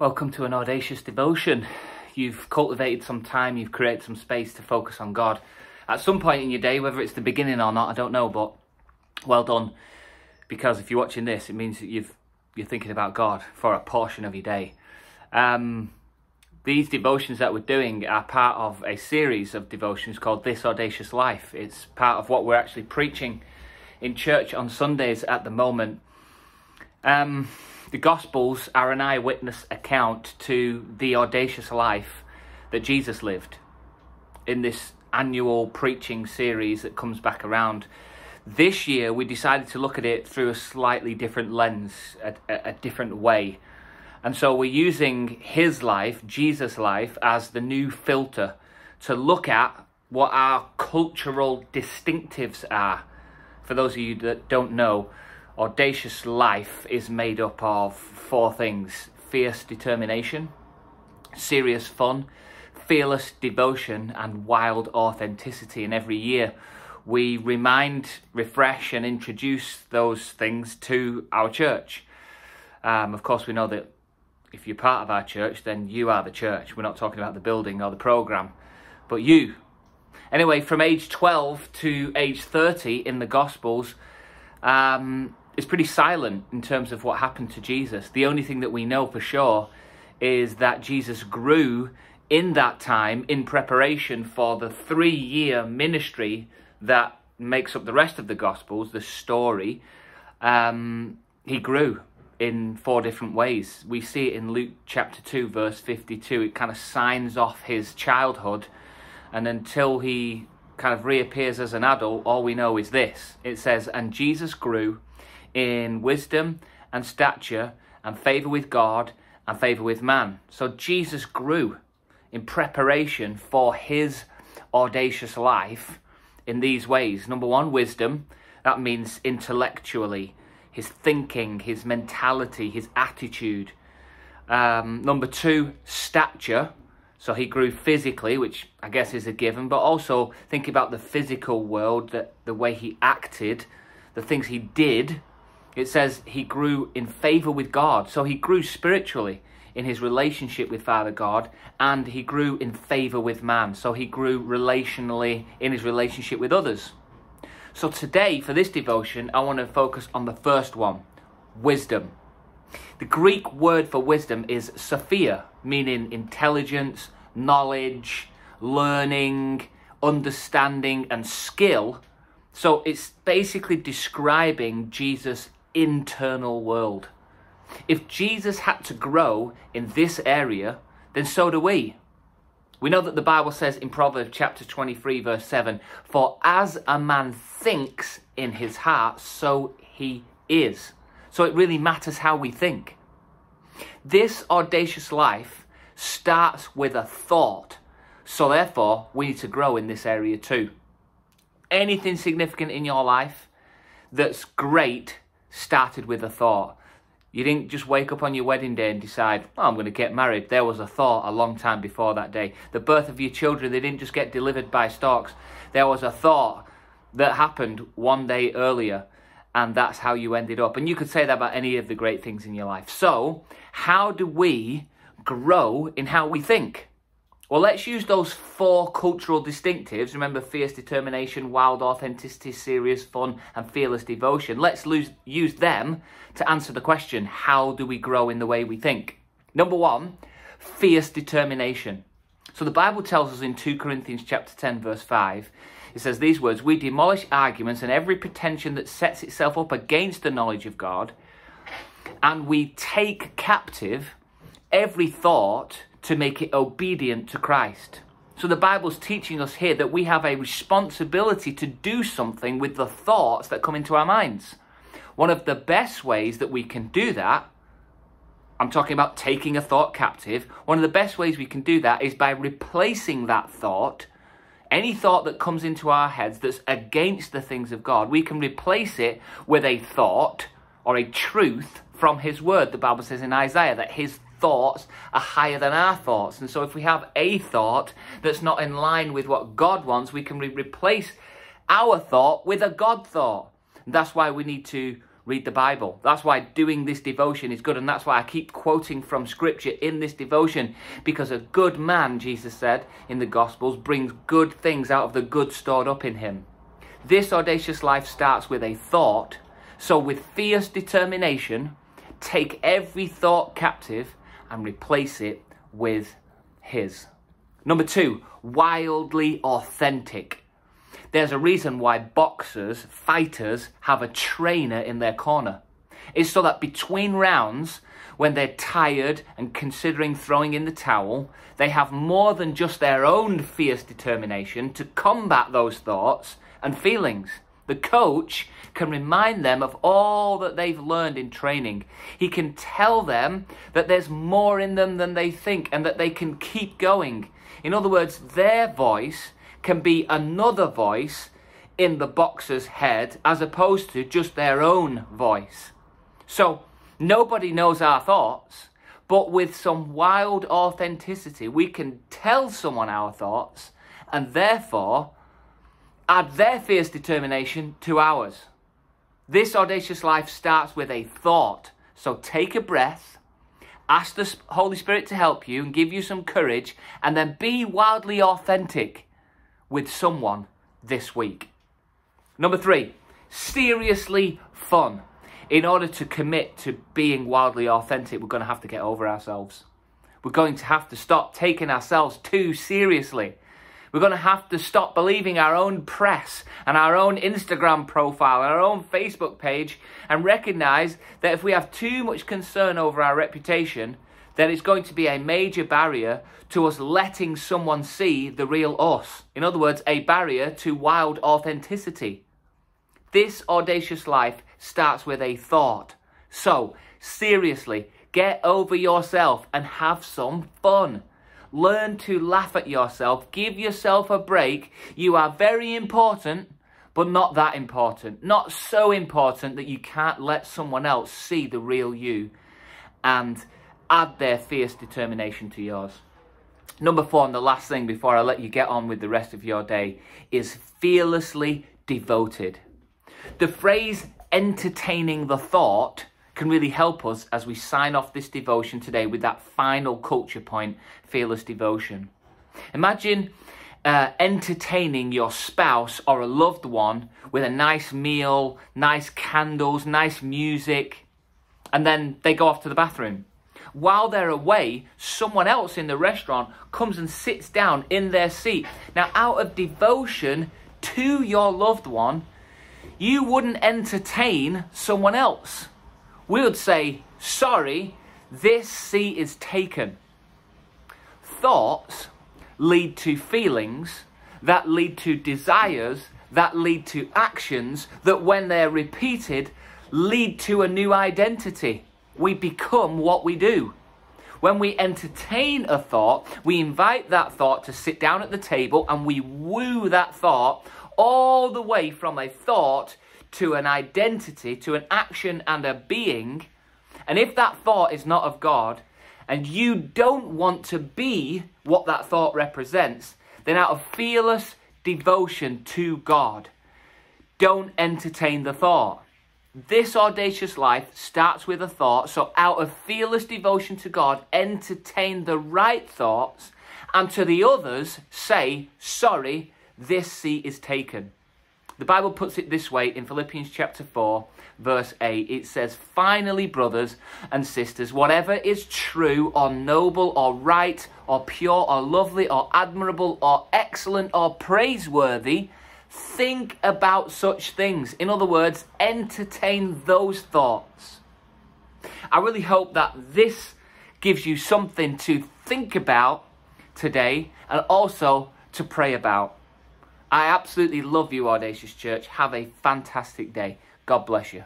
Welcome to an audacious devotion. You've cultivated some time, you've created some space to focus on God. At some point in your day, whether it's the beginning or not, I don't know, but well done. Because if you're watching this, it means that you've you're thinking about God for a portion of your day. Um, these devotions that we're doing are part of a series of devotions called This Audacious Life. It's part of what we're actually preaching in church on Sundays at the moment. Um, the Gospels are an eyewitness account to the audacious life that Jesus lived in this annual preaching series that comes back around. This year, we decided to look at it through a slightly different lens, a, a, a different way. And so we're using his life, Jesus' life, as the new filter to look at what our cultural distinctives are. For those of you that don't know, audacious life is made up of four things fierce determination, serious fun, fearless devotion, and wild authenticity. And every year we remind, refresh, and introduce those things to our church. Um, of course, we know that if you're part of our church, then you are the church. We're not talking about the building or the program, but you. Anyway, from age 12 to age 30 in the Gospels, um, it's pretty silent in terms of what happened to Jesus. The only thing that we know for sure is that Jesus grew in that time in preparation for the three year ministry that makes up the rest of the Gospels, the story. Um, he grew in four different ways. We see it in Luke chapter 2, verse 52. It kind of signs off his childhood, and until he kind of reappears as an adult, all we know is this it says, And Jesus grew in wisdom and stature and favor with God and favor with man. So Jesus grew in preparation for his audacious life in these ways. Number one, wisdom. That means intellectually his thinking, his mentality, his attitude. Um, number two, stature. So he grew physically, which I guess is a given, but also think about the physical world, that the way he acted, the things he did. It says he grew in favor with God. So he grew spiritually in his relationship with Father God, and he grew in favor with man. So he grew relationally in his relationship with others. So today, for this devotion, I want to focus on the first one wisdom. The Greek word for wisdom is Sophia, meaning intelligence, knowledge, learning, understanding, and skill. So it's basically describing Jesus' internal world. If Jesus had to grow in this area, then so do we. We know that the Bible says in Proverbs chapter 23, verse 7 For as a man thinks in his heart, so he is. So it really matters how we think. This audacious life starts with a thought. So therefore, we need to grow in this area too. Anything significant in your life that's great started with a thought. You didn't just wake up on your wedding day and decide, oh, I'm going to get married. There was a thought a long time before that day. The birth of your children, they didn't just get delivered by storks. There was a thought that happened one day earlier, and that's how you ended up. And you could say that about any of the great things in your life. So, how do we grow in how we think? Well, let's use those four cultural distinctives. Remember, fierce determination, wild authenticity, serious fun, and fearless devotion. Let's lose, use them to answer the question how do we grow in the way we think? Number one, fierce determination. So the Bible tells us in 2 Corinthians chapter 10 verse 5 it says these words we demolish arguments and every pretension that sets itself up against the knowledge of God and we take captive every thought to make it obedient to Christ. So the Bible's teaching us here that we have a responsibility to do something with the thoughts that come into our minds. One of the best ways that we can do that, I'm talking about taking a thought captive, one of the best ways we can do that is by replacing that thought. Any thought that comes into our heads that's against the things of God, we can replace it with a thought or a truth from His Word. The Bible says in Isaiah that His thoughts are higher than our thoughts. And so if we have a thought that's not in line with what God wants, we can re- replace our thought with a God thought. That's why we need to read the Bible. That's why doing this devotion is good, and that's why I keep quoting from Scripture in this devotion, because a good man, Jesus said in the Gospels, brings good things out of the good stored up in him. This audacious life starts with a thought, so with fierce determination, take every thought captive and replace it with His. Number two, wildly authentic. There's a reason why boxers, fighters, have a trainer in their corner. It's so that between rounds, when they're tired and considering throwing in the towel, they have more than just their own fierce determination to combat those thoughts and feelings. The coach can remind them of all that they've learned in training. He can tell them that there's more in them than they think and that they can keep going. In other words, their voice can be another voice in the boxer's head as opposed to just their own voice. So, nobody knows our thoughts, but with some wild authenticity, we can tell someone our thoughts and therefore add their fierce determination to ours. This audacious life starts with a thought. So take a breath, ask the Holy Spirit to help you and give you some courage, and then be wildly authentic with someone this week. Number three, seriously fun. In order to commit to being wildly authentic, we're going to have to get over ourselves. We're going to have to stop taking ourselves too seriously. We're going to have to stop believing our own press and our own Instagram profile and our own Facebook page and recognize that if we have too much concern over our reputation, then it's going to be a major barrier to us letting someone see the real us. In other words, a barrier to wild authenticity. This audacious life starts with a thought. So, seriously, get over yourself and have some fun. Learn to laugh at yourself. Give yourself a break. You are very important, but not that important. Not so important that you can't let someone else see the real you and add their fierce determination to yours. Number four, and the last thing before I let you get on with the rest of your day, is fearlessly devoted. The phrase entertaining the thought can really help us as we sign off this devotion today with that final culture point fearless devotion. Imagine uh, entertaining your spouse or a loved one with a nice meal, nice candles, nice music, and then they go off to the bathroom while they're away, someone else in the restaurant comes and sits down in their seat. Now, out of devotion to your loved one, you wouldn't entertain someone else. We would say, sorry, this seat is taken. Thoughts lead to feelings, that lead to desires, that lead to actions, that when they're repeated, lead to a new identity we become what we do. When we entertain a thought, we invite that thought to sit down at the table and we woo that thought all the way from a thought to an identity, to an action and a being. And if that thought is not of God, and you don't want to be what that thought represents, then out of fearless devotion to God, don't entertain the thought. This audacious life starts with a thought, so out of fearless devotion to God, entertain the right thoughts, and to the others, say, Sorry, this seat is taken. The Bible puts it this way in Philippians chapter 4, verse 8. It says, Finally, brothers and sisters, whatever is true or noble or right or pure or lovely or admirable or excellent or praiseworthy, Think about such things. In other words, entertain those thoughts. I really hope that this gives you something to think about today and also to pray about. I absolutely love you, Audacious Church. Have a fantastic day. God bless you.